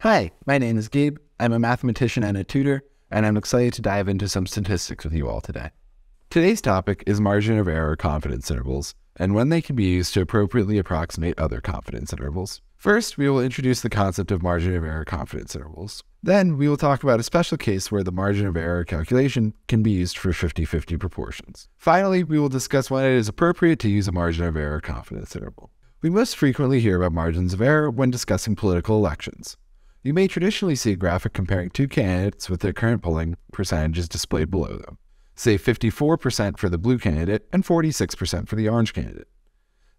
Hi, my name is Gabe. I'm a mathematician and a tutor, and I'm excited to dive into some statistics with you all today. Today's topic is margin of error confidence intervals and when they can be used to appropriately approximate other confidence intervals. First, we will introduce the concept of margin of error confidence intervals. Then, we will talk about a special case where the margin of error calculation can be used for 50 50 proportions. Finally, we will discuss when it is appropriate to use a margin of error confidence interval. We most frequently hear about margins of error when discussing political elections. You may traditionally see a graphic comparing two candidates with their current polling percentages displayed below them. Say 54% for the blue candidate and 46% for the orange candidate.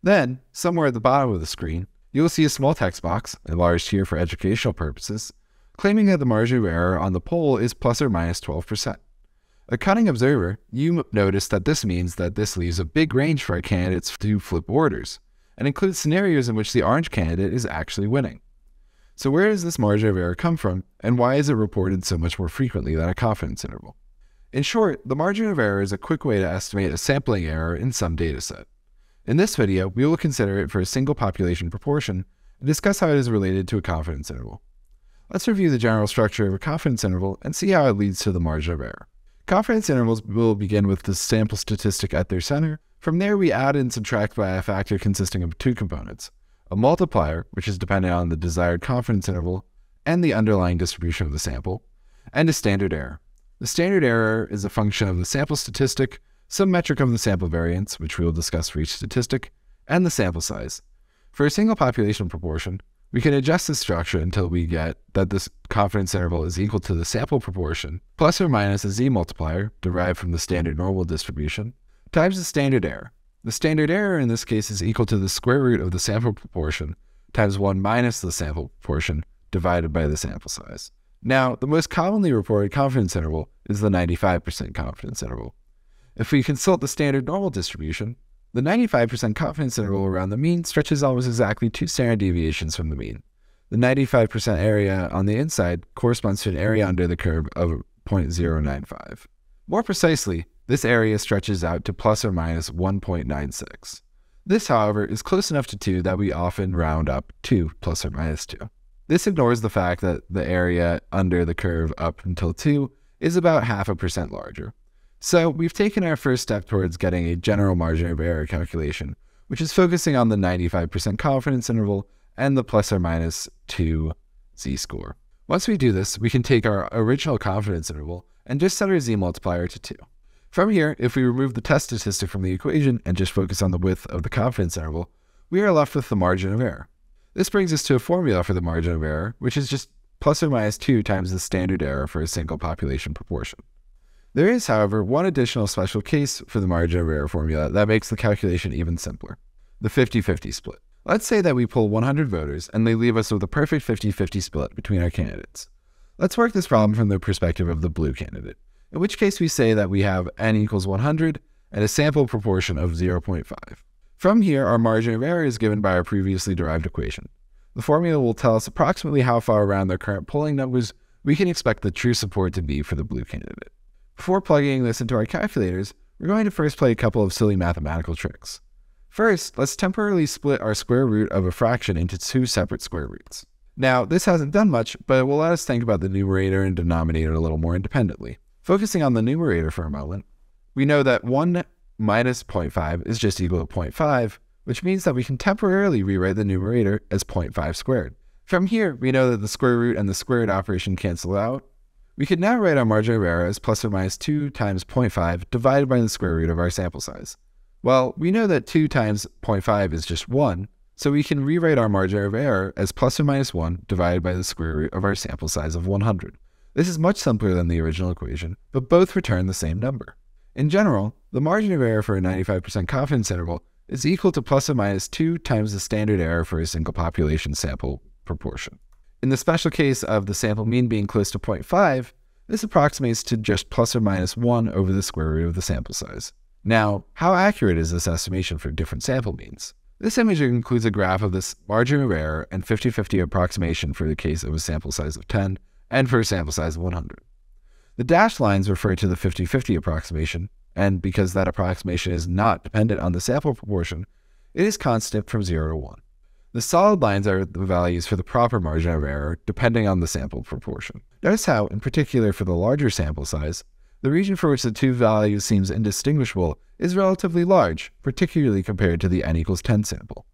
Then, somewhere at the bottom of the screen, you will see a small text box, enlarged here for educational purposes, claiming that the margin of error on the poll is plus or minus 12%. A cunning observer, you notice that this means that this leaves a big range for our candidates to flip orders, and includes scenarios in which the orange candidate is actually winning. So where does this margin of error come from, and why is it reported so much more frequently than a confidence interval? In short, the margin of error is a quick way to estimate a sampling error in some dataset. In this video, we will consider it for a single population proportion and discuss how it is related to a confidence interval. Let's review the general structure of a confidence interval and see how it leads to the margin of error. Confidence intervals will begin with the sample statistic at their center. From there, we add and subtract by a factor consisting of two components, a multiplier, which is dependent on the desired confidence interval and the underlying distribution of the sample, and a standard error. The standard error is a function of the sample statistic, some metric of the sample variance, which we will discuss for each statistic, and the sample size. For a single population proportion, we can adjust this structure until we get that this confidence interval is equal to the sample proportion plus or minus a z multiplier derived from the standard normal distribution times the standard error, the standard error in this case is equal to the square root of the sample proportion times 1 minus the sample proportion divided by the sample size. Now, the most commonly reported confidence interval is the 95% confidence interval. If we consult the standard normal distribution, the 95% confidence interval around the mean stretches almost exactly two standard deviations from the mean. The 95% area on the inside corresponds to an area under the curve of 0.095. More precisely, this area stretches out to plus or minus 1.96. This, however, is close enough to 2 that we often round up to plus or minus 2. This ignores the fact that the area under the curve up until 2 is about half a percent larger. So we've taken our first step towards getting a general margin of error calculation, which is focusing on the 95% confidence interval and the plus or minus 2 z-score. Once we do this, we can take our original confidence interval and just set our z multiplier to 2. From here, if we remove the test statistic from the equation and just focus on the width of the confidence interval, we are left with the margin of error. This brings us to a formula for the margin of error, which is just plus or minus 2 times the standard error for a single population proportion. There is, however, one additional special case for the margin of error formula that makes the calculation even simpler the 50 50 split. Let's say that we pull 100 voters and they leave us with a perfect 50 50 split between our candidates. Let's work this problem from the perspective of the blue candidate in which case we say that we have n equals 100 and a sample proportion of 0.5. From here, our margin of error is given by our previously derived equation. The formula will tell us approximately how far around their current polling numbers we can expect the true support to be for the blue candidate. Before plugging this into our calculators, we're going to first play a couple of silly mathematical tricks. First, let's temporarily split our square root of a fraction into two separate square roots. Now, this hasn't done much, but it will let us think about the numerator and denominator a little more independently. Focusing on the numerator for a moment, we know that 1 minus 0.5 is just equal to 0.5, which means that we can temporarily rewrite the numerator as 0.5 squared. From here, we know that the square root and the squared operation cancel out. We can now write our margin of error as plus or minus 2 times 0.5 divided by the square root of our sample size. Well, we know that 2 times 0.5 is just 1, so we can rewrite our margin of error as plus or minus 1 divided by the square root of our sample size of 100. This is much simpler than the original equation, but both return the same number. In general, the margin of error for a 95% confidence interval is equal to plus or minus 2 times the standard error for a single population sample proportion. In the special case of the sample mean being close to 0.5, this approximates to just plus or minus 1 over the square root of the sample size. Now, how accurate is this estimation for different sample means? This image includes a graph of this margin of error and 50-50 approximation for the case of a sample size of 10 and for a sample size of 100. The dashed lines refer to the 50-50 approximation, and because that approximation is not dependent on the sample proportion, it is constant from 0 to 1. The solid lines are the values for the proper margin of error depending on the sample proportion. Notice how, in particular for the larger sample size, the region for which the two values seems indistinguishable is relatively large, particularly compared to the n equals 10 sample.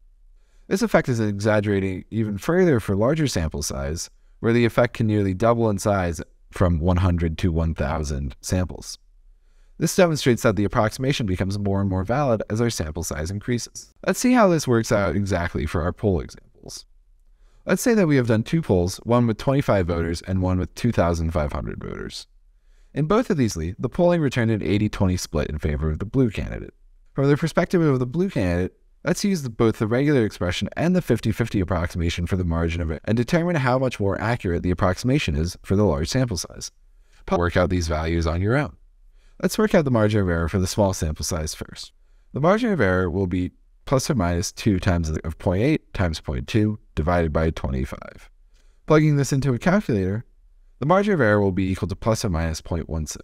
This effect is exaggerating even further for larger sample size, where the effect can nearly double in size from 100 to 1000 samples. This demonstrates that the approximation becomes more and more valid as our sample size increases. Let's see how this works out exactly for our poll examples. Let's say that we have done two polls, one with 25 voters and one with 2,500 voters. In both of these, the polling returned an 80-20 split in favor of the blue candidate. From the perspective of the blue candidate, let's use both the regular expression and the 50-50 approximation for the margin of it and determine how much more accurate the approximation is for the large sample size. Work out these values on your own. Let's work out the margin of error for the small sample size first. The margin of error will be plus or minus 2 times of 0.8 times 0.2 divided by 25. Plugging this into a calculator, the margin of error will be equal to plus or minus 0.16.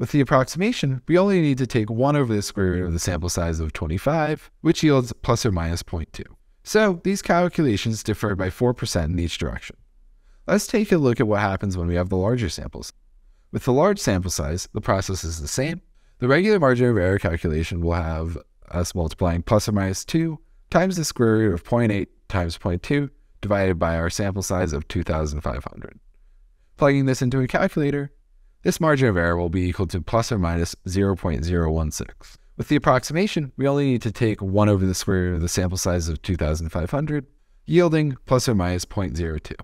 With the approximation, we only need to take 1 over the square root of the sample size of 25, which yields plus or minus 0.2. So these calculations differ by 4% in each direction. Let's take a look at what happens when we have the larger samples. With the large sample size, the process is the same. The regular margin of error calculation will have us multiplying plus or minus 2 times the square root of 0.8 times 0.2 divided by our sample size of 2,500. Plugging this into a calculator, this margin of error will be equal to plus or minus 0.016. With the approximation, we only need to take 1 over the square root of the sample size of 2,500, yielding plus or minus 0.02.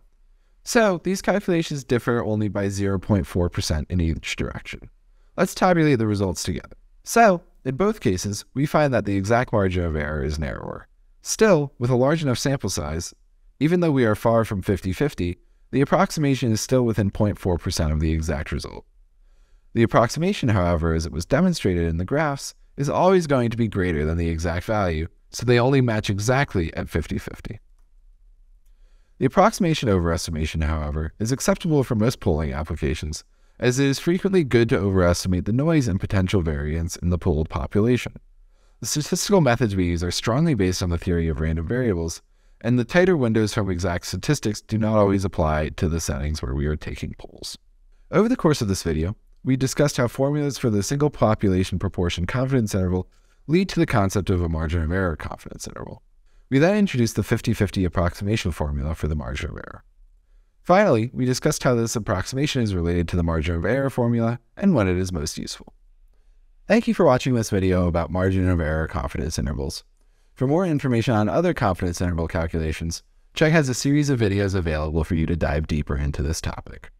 So these calculations differ only by 0.4% in each direction. Let's tabulate the results together. So, in both cases, we find that the exact margin of error is narrower. Still, with a large enough sample size, even though we are far from 50-50, the approximation is still within 0.4% of the exact result. The approximation, however, as it was demonstrated in the graphs, is always going to be greater than the exact value, so they only match exactly at 50-50. The approximation overestimation, however, is acceptable for most polling applications, as it is frequently good to overestimate the noise and potential variance in the polled population. The statistical methods we use are strongly based on the theory of random variables, and the tighter windows from exact statistics do not always apply to the settings where we are taking polls. Over the course of this video, we discussed how formulas for the single population proportion confidence interval lead to the concept of a margin of error confidence interval. We then introduced the 50-50 approximation formula for the margin of error. Finally, we discussed how this approximation is related to the margin of error formula and when it is most useful. Thank you for watching this video about margin of error confidence intervals. For more information on other confidence interval calculations, Chegg has a series of videos available for you to dive deeper into this topic.